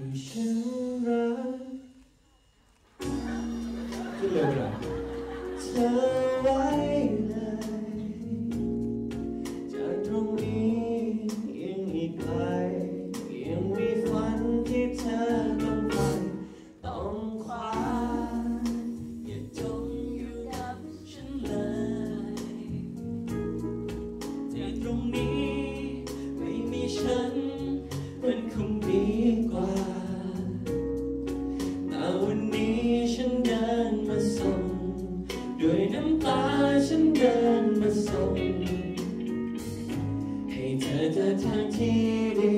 ให้ฉันรักขึ้นเร็วไปหน่อยเธอไว้เลยจากตรงนี้ยังอีกไกลยังมีฝันที่เธอต้องไปต้องคว้าอย่าจมอยู่กับฉันเลยจากตรงนี้ อเจอทางที่ดี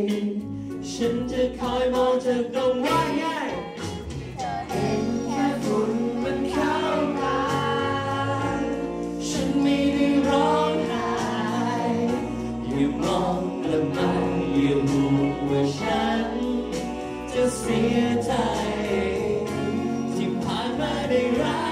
ฉันจะคอยมองเธอตรงว่าไงเห็นแค่ฝุ่นมันเข้ามา ฉันไม่ได้ร้องไห้อย่ามองละไมอย่าห่วงว่าฉัน จะเสียใจ ที่ผ่านมาได้รัก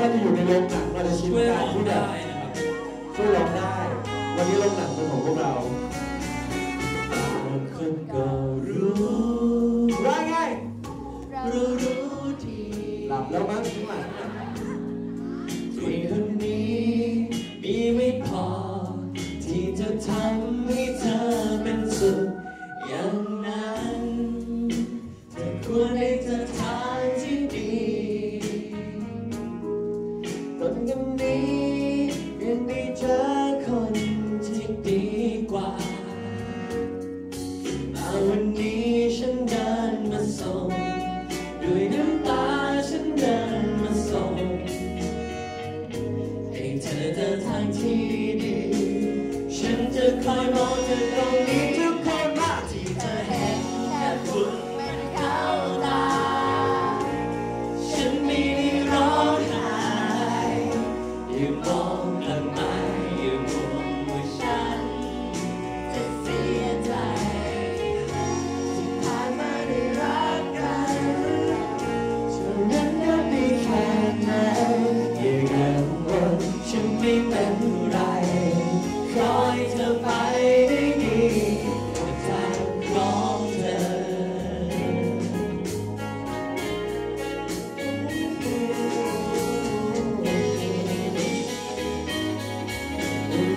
ถึงแม้เราจะอยู่ในโรงหนังเราจะชินช่วยการร้องที่แบได้บนะครับช่วยร้องได้ วันนี้โรงหนังเป็นของพวกเราบางคนก็รู้ว่าไงรู้รู้ดีหลับแล้วมั้ง นจะคอ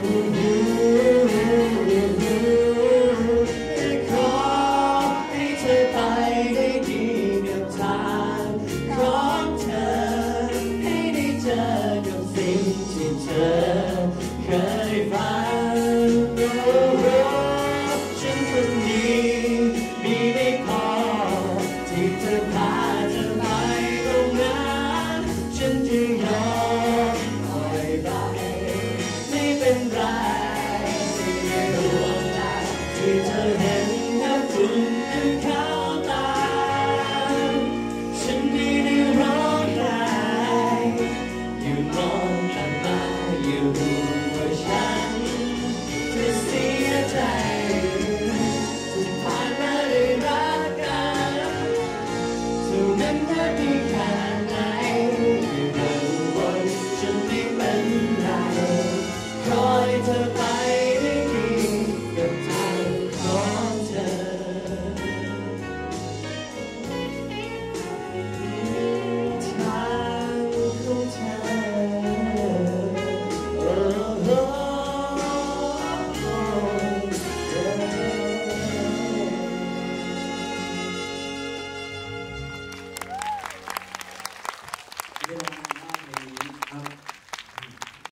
นี้มีไม่พอที่จะพา